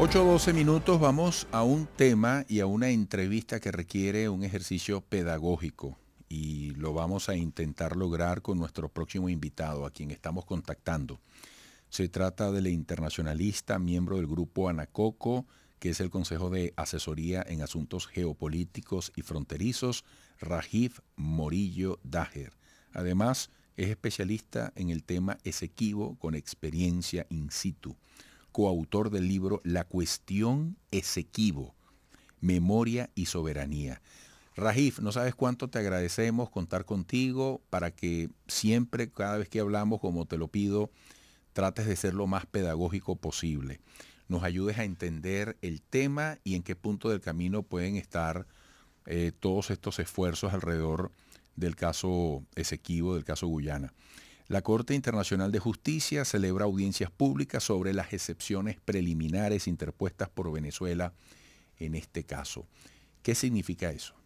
8-12 minutos vamos a un tema y a una entrevista que requiere un ejercicio pedagógico y lo vamos a intentar lograr con nuestro próximo invitado, a quien estamos contactando. Se trata del internacionalista, miembro del grupo Anacoco, que es el Consejo de Asesoría en Asuntos Geopolíticos y Fronterizos, Rajiv Morillo Daher. Además, es especialista en el tema Esequibo con experiencia in situ coautor del libro La cuestión Esequibo, Memoria y Soberanía. Rajif, no sabes cuánto te agradecemos contar contigo para que siempre, cada vez que hablamos, como te lo pido, trates de ser lo más pedagógico posible. Nos ayudes a entender el tema y en qué punto del camino pueden estar eh, todos estos esfuerzos alrededor del caso Esequibo, del caso Guyana. La Corte Internacional de Justicia celebra audiencias públicas sobre las excepciones preliminares interpuestas por Venezuela en este caso. ¿Qué significa eso?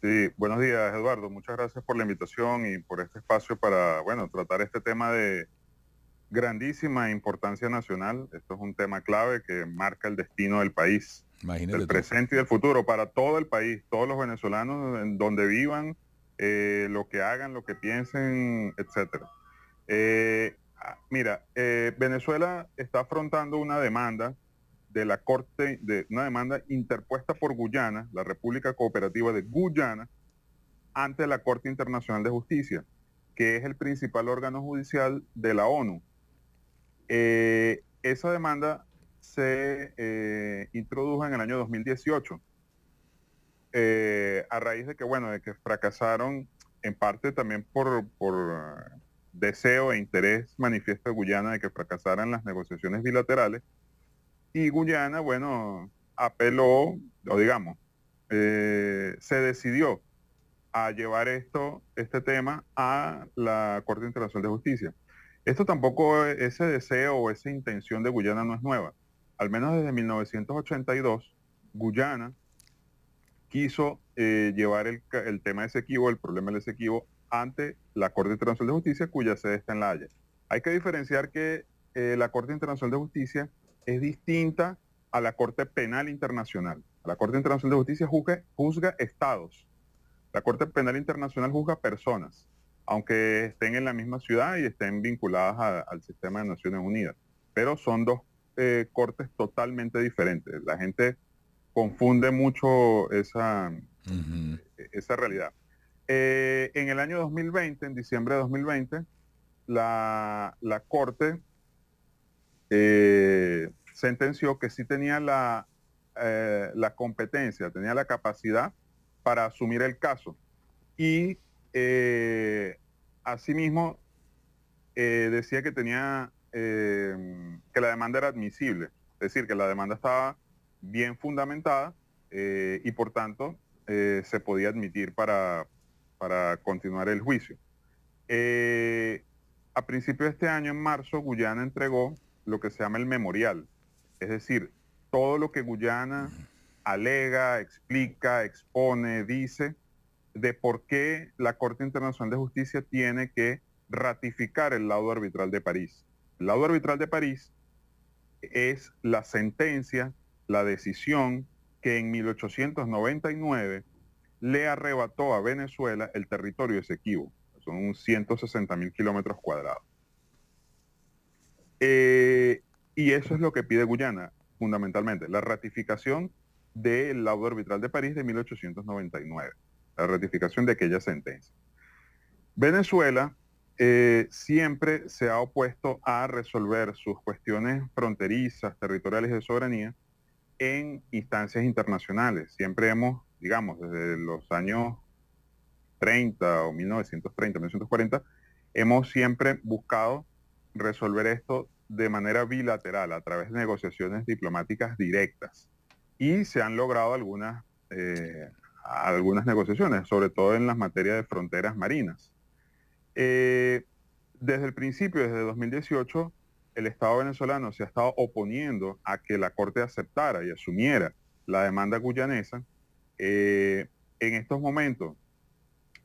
Sí, buenos días Eduardo, muchas gracias por la invitación y por este espacio para, bueno, tratar este tema de grandísima importancia nacional. Esto es un tema clave que marca el destino del país, del presente y del futuro para todo el país, todos los venezolanos en donde vivan, eh, lo que hagan, lo que piensen, etcétera. Eh, ah, mira, eh, Venezuela está afrontando una demanda de la Corte, de una demanda interpuesta por Guyana, la República Cooperativa de Guyana, ante la Corte Internacional de Justicia, que es el principal órgano judicial de la ONU. esa demanda se introdujo en el año 2018 eh, a raíz de que, bueno, de que fracasaron en parte también por, por deseo e interés manifiesto de Guyana de que fracasaran las negociaciones bilaterales. Y Guyana, bueno, apeló, o digamos, eh, se decidió a llevar esto, este tema a la Corte Internacional de Justicia. Esto tampoco, ese deseo o esa intención de Guyana no es nueva. Al menos desde 1982, Guyana quiso eh, llevar el, tema de Esequibo, el problema del Esequibo, ante la Corte Internacional de Justicia, cuya sede está en La Haya. Hay que diferenciar que eh, la Corte Internacional de Justicia es distinta a la Corte Penal Internacional. La Corte Internacional de Justicia juzga, juzga estados. La Corte Penal Internacional juzga personas, aunque estén en la misma ciudad y estén vinculadas al sistema de Naciones Unidas. Pero son dos eh, cortes totalmente diferentes. La gente confunde mucho esa, esa realidad. Eh, en el año 2020, en diciembre de 2020, la, Corte eh, sentenció que sí tenía la, eh, la competencia, tenía la capacidad para asumir el caso. Y asimismo decía que tenía que la demanda era admisible, es decir, que la demanda estaba bien fundamentada eh, y por tanto eh, se podía admitir para, para continuar el juicio. Eh, a principios de este año, en marzo, Guyana entregó lo que se llama el memorial, es decir, todo lo que Guyana alega, explica, expone, dice de por qué la Corte Internacional de Justicia tiene que ratificar el laudo arbitral de París. El laudo arbitral de París es la sentencia la decisión que en 1899 le arrebató a Venezuela el territorio Esequibo. Son 160 mil kilómetros cuadrados. Eh, y eso es lo que pide Guyana, fundamentalmente, la ratificación del laudo arbitral de París de 1899, la ratificación de aquella sentencia. Venezuela eh, siempre se ha opuesto a resolver sus cuestiones fronterizas, territoriales de soberanía en instancias internacionales. Siempre hemos, digamos, desde los años 30 o 1930, 1940, hemos siempre buscado resolver esto de manera bilateral, a través de negociaciones diplomáticas directas. Y se han logrado algunas, eh, algunas negociaciones, sobre todo en las materias de fronteras marinas. Eh, desde el principio, desde 2018, el Estado venezolano se ha estado oponiendo a que la Corte aceptara y asumiera la demanda guyanesa, eh, en estos momentos,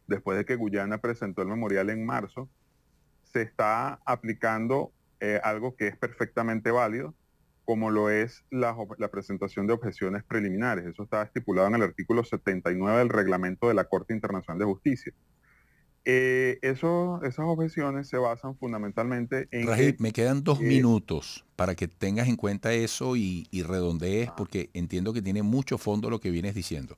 después de que Guyana presentó el memorial en marzo, se está aplicando eh, algo que es perfectamente válido, como lo es la, presentación de objeciones preliminares. Eso está estipulado en el artículo 79 del reglamento de la Corte Internacional de Justicia. Eh, eso, esas objeciones se basan fundamentalmente en... Rajib, me quedan dos minutos para que tengas en cuenta eso y, redondees, ah. porque entiendo que tiene mucho fondo lo que vienes diciendo.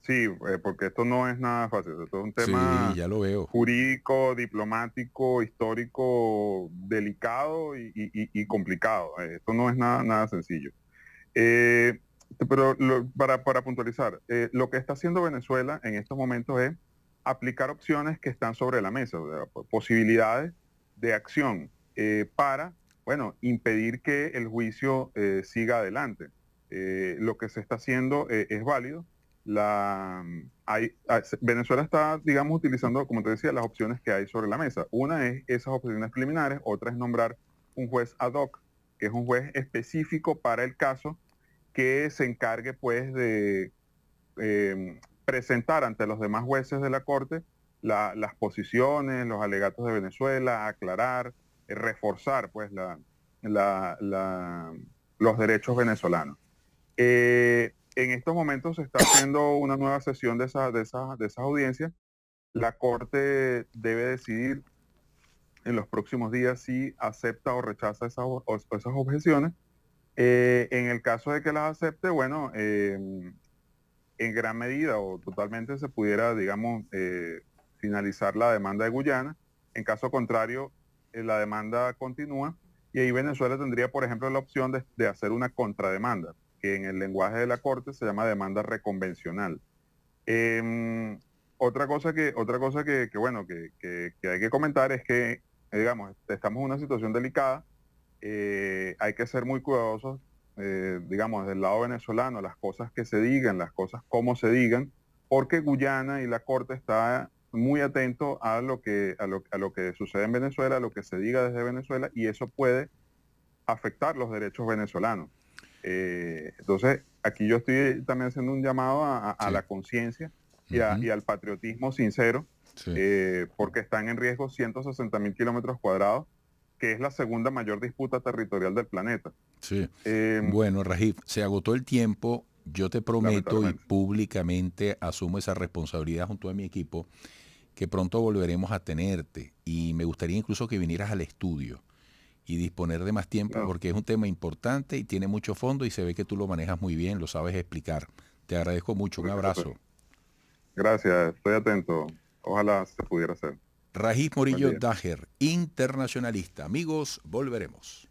Sí, eh, porque esto no es nada fácil, esto es un tema ya lo veo. jurídico, diplomático, histórico, delicado y, complicado. Eh, esto no es nada, nada sencillo. pero para, para, puntualizar, lo que está haciendo Venezuela en estos momentos es aplicar opciones que están sobre la mesa, posibilidades de acción eh, para, bueno, impedir que el juicio eh, siga adelante. Eh, lo que se está haciendo es válido. La, hay, ah, Venezuela está, digamos, utilizando, como te decía, las opciones que hay sobre la mesa. Una es esas opciones preliminares, otra es nombrar un juez ad hoc, que es un juez específico para el caso que se encargue, pues, de presentar ante los demás jueces de la Corte las posiciones, los alegatos de Venezuela, aclarar, eh, reforzar pues la, los derechos venezolanos. Eh, en estos momentos se está haciendo una nueva sesión de, esa, de, de esas audiencias. La Corte debe decidir en los próximos días si acepta o rechaza esas, esas objeciones. Eh, en el caso de que las acepte, bueno, en gran medida o totalmente se pudiera, digamos, eh, finalizar la demanda de Guyana. En caso contrario, eh, la demanda continúa y ahí Venezuela tendría, por ejemplo, la opción de, hacer una contrademanda, que en el lenguaje de la Corte se llama demanda reconvencional. Em, otra cosa que, otra cosa que, bueno, que, hay que comentar es que, digamos, estamos en una situación delicada, eh, hay que ser muy cuidadosos eh, digamos, del lado venezolano, las cosas que se digan, las cosas como se digan, porque Guyana y la Corte está muy atento a lo que, a lo, a lo que sucede en Venezuela, a lo que se diga desde Venezuela, y eso puede afectar los derechos venezolanos. Eh, entonces, aquí yo estoy también haciendo un llamado a, la conciencia y, al patriotismo sincero, eh, porque están en riesgo 160 mil kilómetros cuadrados que es la segunda mayor disputa territorial del planeta. Sí. Em, bueno, Rajif, se agotó el tiempo. Yo te prometo y públicamente asumo esa responsabilidad junto a mi equipo que pronto volveremos a tenerte y me gustaría incluso que vinieras al estudio y disponer de más tiempo porque es un tema importante y tiene mucho fondo y se ve que tú lo manejas muy bien, lo sabes explicar. Te agradezco mucho, un abrazo. Gracias, estoy atento. Ojalá se pudiera hacer. Rajif Morillo Dager, internacionalista. Amigos, volveremos.